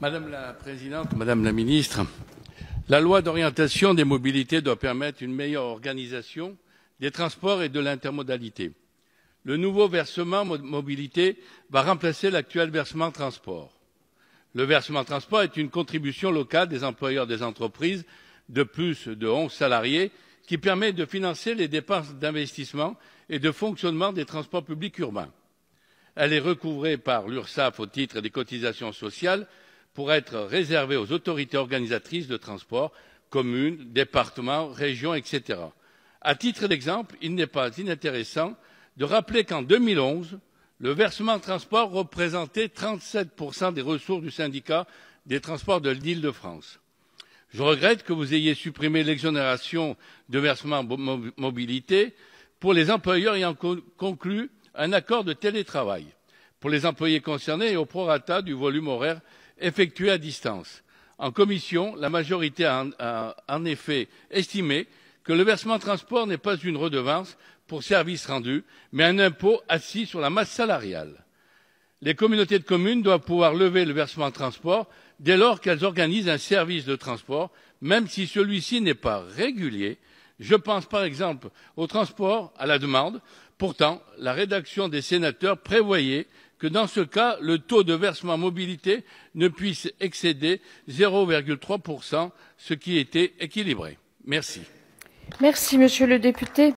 Madame la Présidente, Madame la Ministre, la loi d'orientation des mobilités doit permettre une meilleure organisation des transports et de l'intermodalité. Le nouveau versement mobilité va remplacer l'actuel versement transport. Le versement transport est une contribution locale des employeurs des entreprises de plus de 11 salariés qui permet de financer les dépenses d'investissement et de fonctionnement des transports publics urbains. Elle est recouvrée par l'URSSAF au titre des cotisations sociales pour être réservée aux autorités organisatrices de transport, communes, départements, régions, etc. À titre d'exemple, il n'est pas inintéressant de rappeler qu'en 2011, le versement transport représentait 37% des ressources du syndicat des transports de l'île de France. Je regrette que vous ayez supprimé l'exonération de versement mobilité pour les employeurs ayant conclu un accord de télétravail pour les employés concernés et au prorata du volume horaire effectué à distance. En commission, la majorité a en effet estimé que le versement transport n'est pas une redevance pour services rendus, mais un impôt assis sur la masse salariale. Les communautés de communes doivent pouvoir lever le versement transport dès lors qu'elles organisent un service de transport, même si celui-ci n'est pas régulier. Je pense par exemple au transport à la demande. Pourtant, la rédaction des sénateurs prévoyait que dans ce cas, le taux de versement mobilité ne puisse excéder 0,3%, ce qui était équilibré. Merci. Merci, monsieur le député.